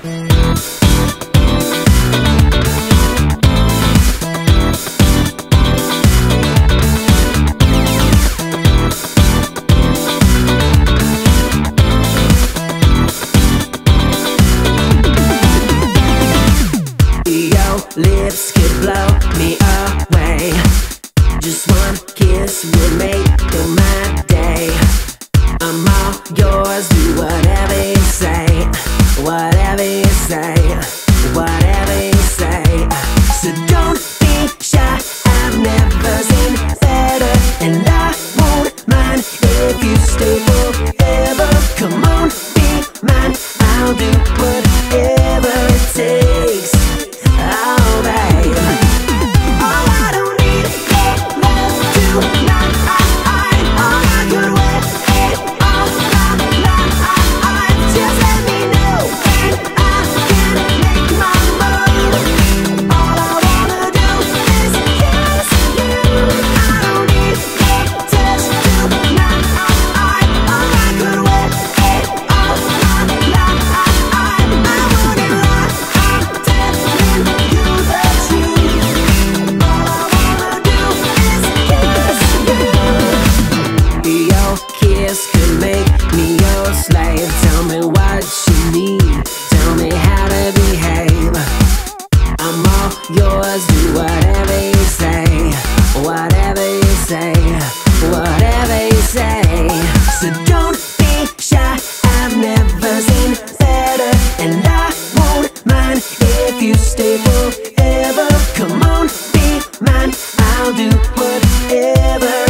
Your lips could blow me away. Just one kiss will make my day. I'm all yours, do whatever you say. Whatever this Tell me what you need. Tell me how to behave. I'm all yours, do whatever you say. Whatever you say. Whatever you say. So don't be shy. I've never seen better. And I won't mind if you stay forever. Come on, be mine. I'll do whatever